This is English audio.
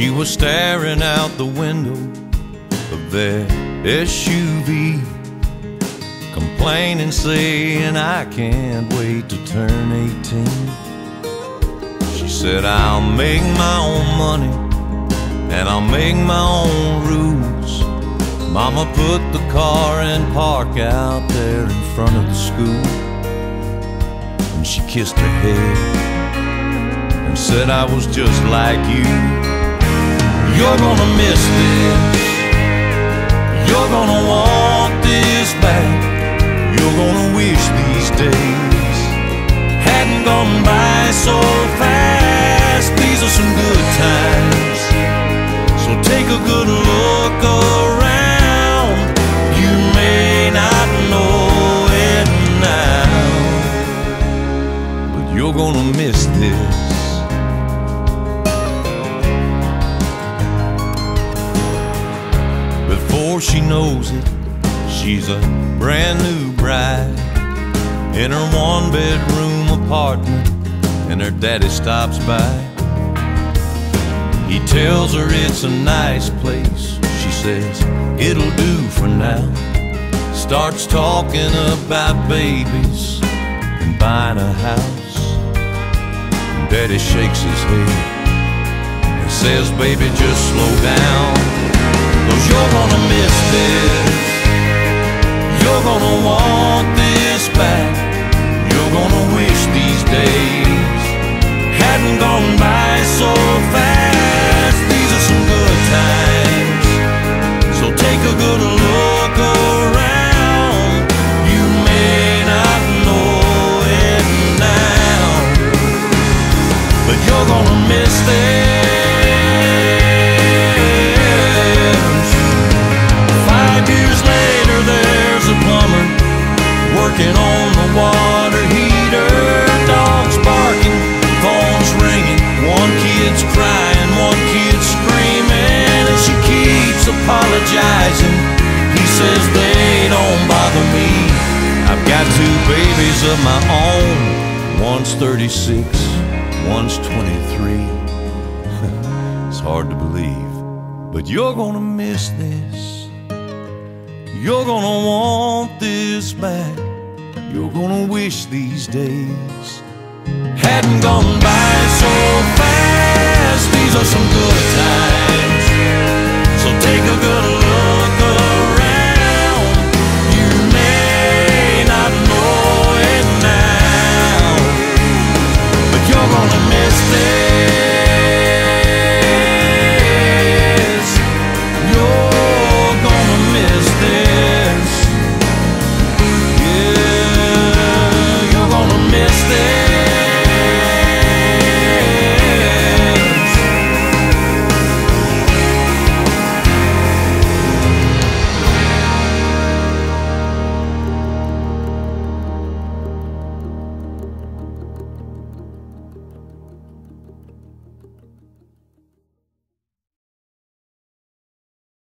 She was staring out the window of their SUV, complaining, saying, I can't wait to turn 18. She said, I'll make my own money and I'll make my own rules. Mama put the car in park out there in front of the school. And she kissed her head and said, I was just like you. You're gonna miss this. You're gonna want this back. You're gonna wish these days hadn't gone by so fast. These are some good times. So take a good look she knows it, she's a brand new bride in her one bedroom apartment, and her daddy stops by. He tells her it's a nice place. She says, it'll do for now. Starts talking about babies and buying a house. Daddy shakes his head and says, baby, just slow down. Cause you're gonna miss this. You're gonna want this water heater. Dogs barking, phones ringing. One kid's crying, one kid's screaming, and she keeps apologizing. He says they don't bother me. I've got two babies of my own. One's 36, one's 23. it's hard to believe, but you're gonna miss this. You're gonna want this back. You're gonna wish these days hadn't gone by so fast.